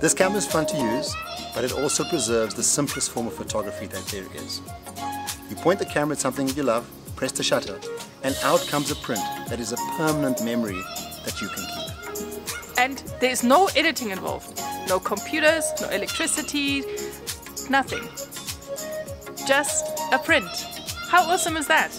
This camera is fun to use, but it also preserves the simplest form of photography that there is. You point the camera at something you love, press the shutter, and out comes a print that is a permanent memory that you can keep. And there is no editing involved. No computers, no electricity, nothing. Just a print. How awesome is that?